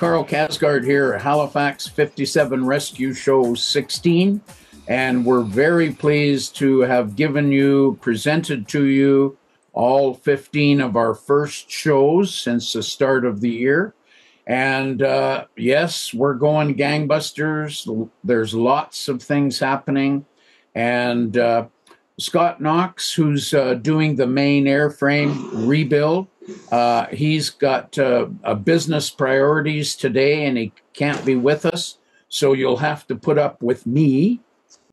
Karl Kjersgaard here at Halifax 57 Rescue Show 16. And we're very pleased to have given you, presented to you, all 15 of our first shows since the start of the year. And uh, yes, we're going gangbusters. There's lots of things happening. And uh, Scott Knox, who's uh, doing the main airframe rebuild, uh, he's got uh, business priorities today and he can't be with us. So you'll have to put up with me.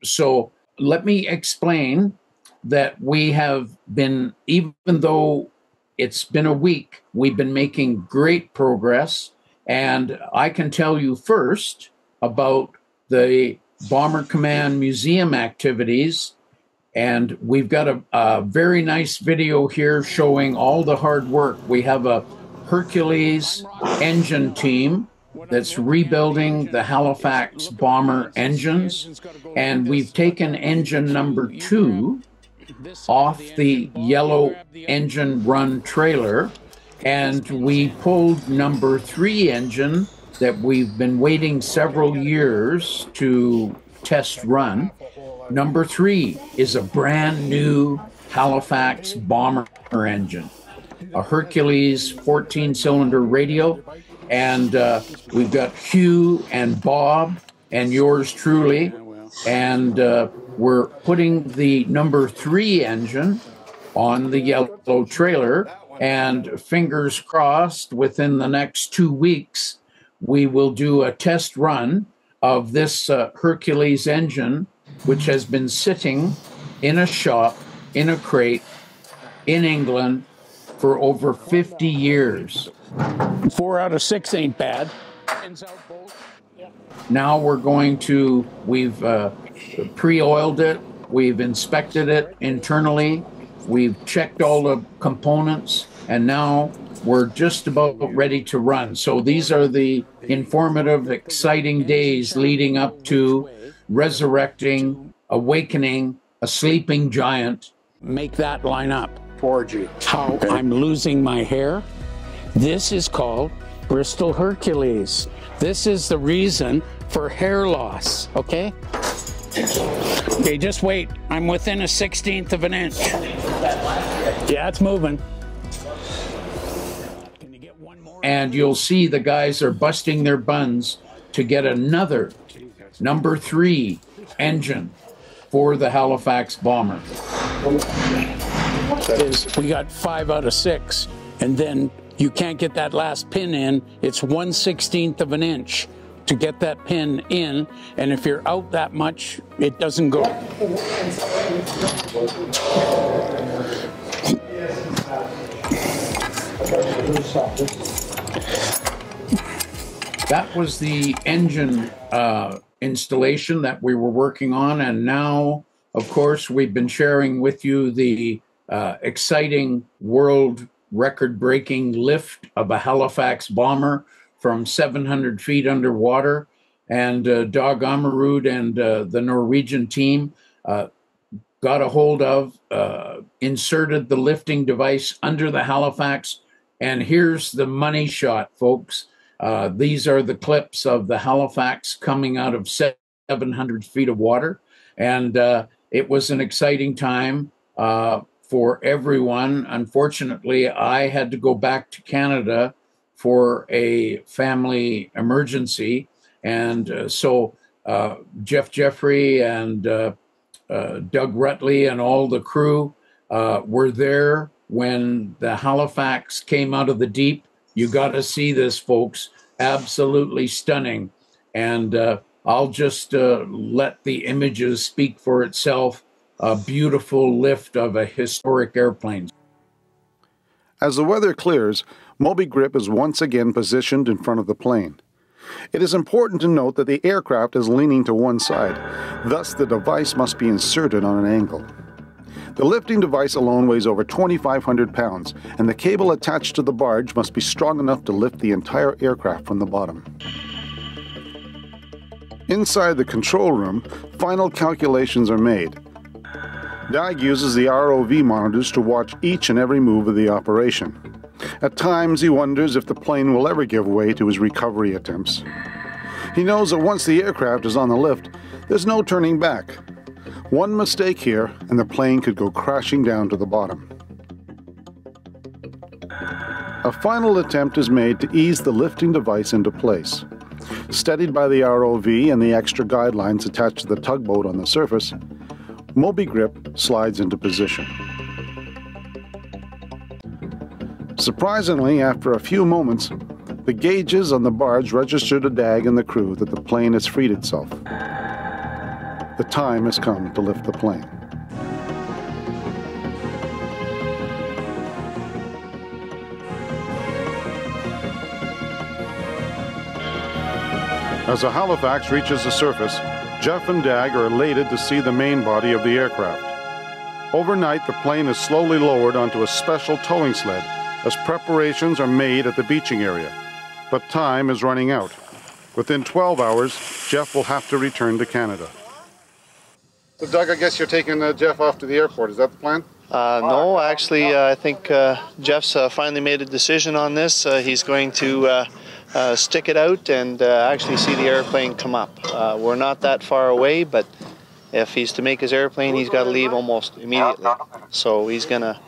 So let me explain that we have been, even though it's been a week, we've been making great progress. And I can tell you first about the Bomber Command Museum activities and we've got a, a, very nice video here showing all the hard work. We have a Hercules engine team that's rebuilding the Halifax bomber engines. And we've taken engine number two off the yellow engine run trailer. And we pulled number three engine that we've been waiting several years to test run. Number three is a brand new Halifax bomber engine, a Hercules 14 cylinder radial. And uh, we've got Hugh and Bob and yours truly. And uh, we're putting the number three engine on the yellow trailer. And fingers crossed, within the next two weeks, we will do a test run of this uh, Hercules engine which has been sitting in a shop, in a crate, in England for over 50 years. Four out of six ain't bad. Now we're going to, we've uh, pre oiled it, we've inspected it internally, we've checked all the components, and now we're just about ready to run. So these are the informative, exciting days leading up to resurrecting, awakening a sleeping giant. Make that line up. 4G. How okay. I'm losing my hair. This is called Bristol Hercules. This is the reason for hair loss, okay? Okay, just wait. I'm within a 16th of an inch. Yeah, it's moving. And you'll see the guys are busting their buns to get another number three engine for the Halifax bomber. Is we got five out of six, and then you can't get that last pin in. It's one sixteenth of an inch to get that pin in, and if you're out that much, it doesn't go. That was the engine uh, installation that we were working on. And now, of course, we've been sharing with you the uh, exciting world record breaking lift of a Halifax bomber from 700 feet underwater. And uh, Dag Amerud and uh, the Norwegian team uh, got a hold of, uh, inserted the lifting device under the Halifax. And here's the money shot, folks. Uh, these are the clips of the Halifax coming out of 700 feet of water. And uh, it was an exciting time uh, for everyone. Unfortunately, I had to go back to Canada for a family emergency. And uh, so uh, Jeff Jeffrey and Doug Rutley and all the crew were there when the Halifax came out of the deep you got to see this, folks. Absolutely stunning. And uh, I'll just uh, let the images speak for itself. A beautiful lift of a historic airplane. As the weather clears, Moby Grip is once again positioned in front of the plane. It is important to note that the aircraft is leaning to one side, thus the device must be inserted on an angle. The lifting device alone weighs over 2,500 pounds, and the cable attached to the barge must be strong enough to lift the entire aircraft from the bottom. Inside the control room, final calculations are made. Dag uses the ROV monitors to watch each and every move of the operation. At times, he wonders if the plane will ever give way to his recovery attempts. He knows that once the aircraft is on the lift, there's no turning back. One mistake here, and the plane could go crashing down to the bottom. A final attempt is made to ease the lifting device into place. Steadied by the ROV and the extra guidelines attached to the tugboat on the surface, Moby Grip slides into position. Surprisingly, after a few moments, the gauges on the barge register to Dag and the crew that the plane has freed itself. The time has come to lift the plane. As the Halifax reaches the surface, Jeff and Dag are elated to see the main body of the aircraft. Overnight, the plane is slowly lowered onto a special towing sled as preparations are made at the beaching area. But time is running out. Within 12 hours, Jeff will have to return to Canada. So, Doug, I guess you're taking uh, Jeff off to the airport. Is that the plan? Uh, no, actually, uh, I think uh, Jeff's uh, finally made a decision on this. Uh, he's going to uh, stick it out and uh, actually see the airplane come up. Uh, we're not that far away, but if he's to make his airplane, he's got to leave almost immediately. So he's going to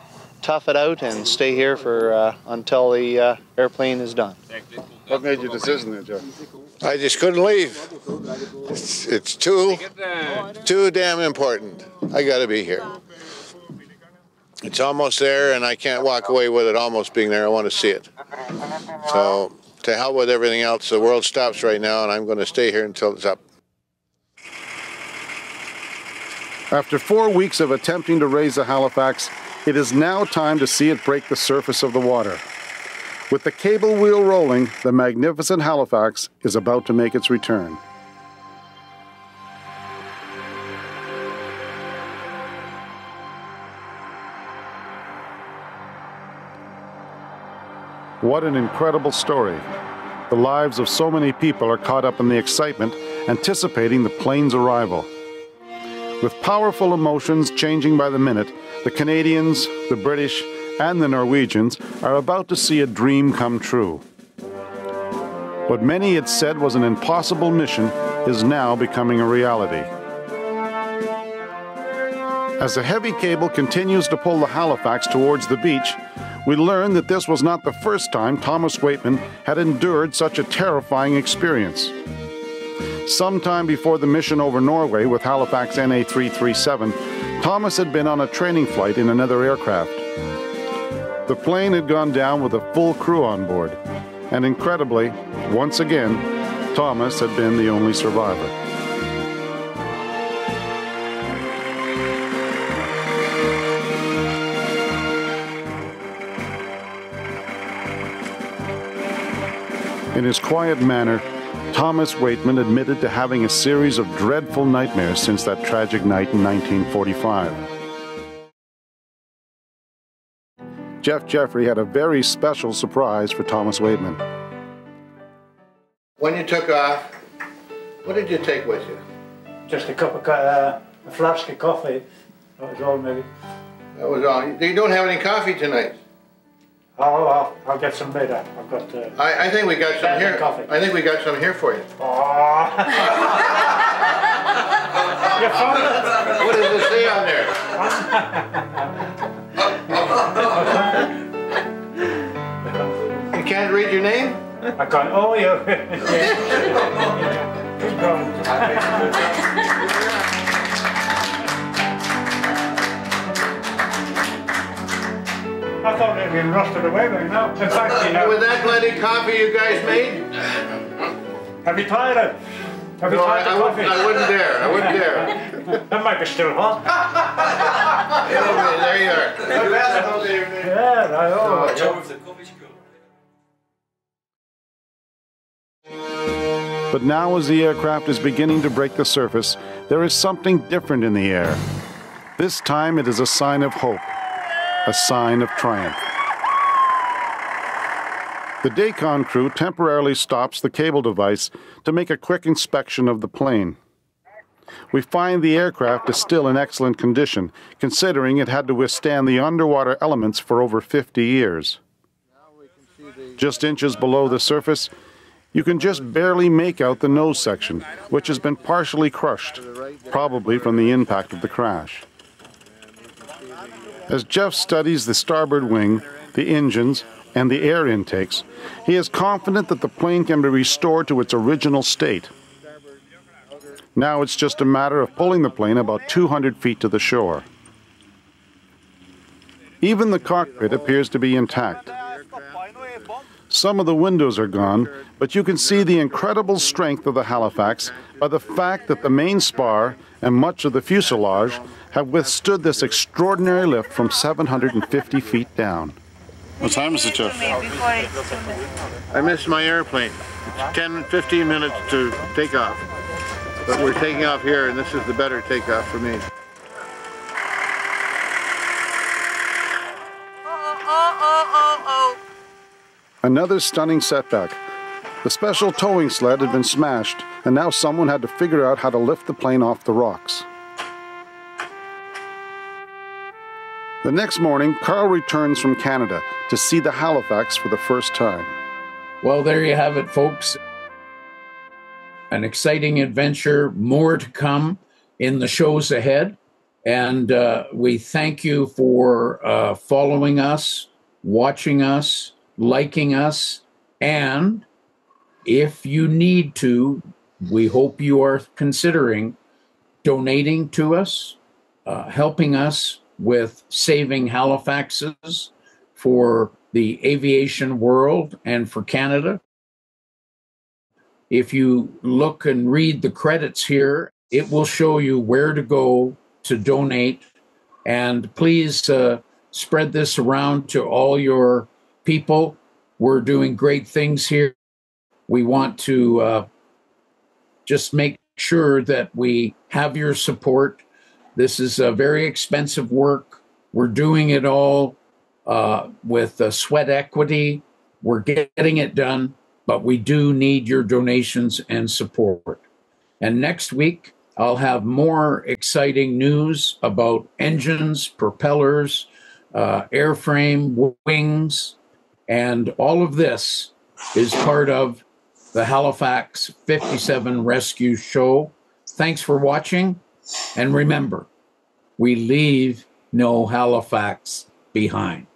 tough it out and stay here for uh, until the uh, airplane is done. What made your decision there, Jeff? I just couldn't leave. It's, it's too, too damn important. I got to be here. It's almost there, and I can't walk away with it almost being there. I want to see it. So to hell with everything else. The world stops right now, and I'm going to stay here until it's up. After four weeks of attempting to raise the Halifax, it is now time to see it break the surface of the water. With the cable wheel rolling, the magnificent Halifax is about to make its return. What an incredible story. The lives of so many people are caught up in the excitement, anticipating the plane's arrival. With powerful emotions changing by the minute, the Canadians, the British, and the Norwegians are about to see a dream come true. What many had said was an impossible mission is now becoming a reality. As the heavy cable continues to pull the Halifax towards the beach, we learn that this was not the first time Thomas Weightman had endured such a terrifying experience. Sometime before the mission over Norway with Halifax NA 337, Thomas had been on a training flight in another aircraft. The plane had gone down with a full crew on board, and incredibly, once again, Thomas had been the only survivor. In his quiet manner, Thomas Weightman admitted to having a series of dreadful nightmares since that tragic night in 1945. Jeff Jeffrey had a very special surprise for Thomas Weightman. When you took off, what did you take with you? Just a cup of uh, a flask of coffee. That was all, maybe. That was all. You don't have any coffee tonight. Oh, I'll, I'll get some later. I've got. Uh, I, I think we got some here. coffee. I think we got some here for you. oh. you found? What does it say on there? You can't read your name? I can't. Oh, yeah. Keep going. I thought they'd been rusted away by now. In fact, you know, With that bloody coffee you guys made? have you tried it? Have you No, tried I, I, the wouldn't. I wouldn't dare. I wouldn't dare. That might be still hot. There you are. Yeah, I know. But now, as the aircraft is beginning to break the surface, there is something different in the air. This time it is a sign of hope, a sign of triumph. The Dacon crew temporarily stops the cable device to make a quick inspection of the plane. We find the aircraft is still in excellent condition, considering it had to withstand the underwater elements for over 50 years. Just inches below the surface, you can just barely make out the nose section, which has been partially crushed, probably from the impact of the crash. As Jeff studies the starboard wing, the engines, and the air intakes, he is confident that the plane can be restored to its original state. Now it's just a matter of pulling the plane about 200 feet to the shore. Even the cockpit appears to be intact. Some of the windows are gone, but you can see the incredible strength of the Halifax by the fact that the main spar and much of the fuselage have withstood this extraordinary lift from 750 feet down. What time is it, Jeff? I missed my airplane. It's 10, 15 minutes to take off. But we're taking off here, and this is the better takeoff for me. Another stunning setback. The special towing sled had been smashed, and now someone had to figure out how to lift the plane off the rocks. The next morning, Karl returns from Canada to see the Halifax for the first time. Well, there you have it, folks. An exciting adventure, more to come in the shows ahead. And uh, we thank you for uh, following us, watching us, liking us, and if you need to, we hope you are considering donating to us, uh, helping us with saving Halifaxes for the aviation world and for Canada. If you look and read the credits here, it will show you where to go to donate. And please uh, spread this around to all your people. We're doing great things here. We want to uh, just make sure that we have your support. This is a very expensive work. We're doing it all uh, with uh, sweat equity. We're getting it done, but we do need your donations and support. And next week, I'll have more exciting news about engines, propellers, uh, airframe, wings, and all of this is part of the Halifax 57 Rescue Show. Thanks for watching. And remember, we leave no Halifax behind.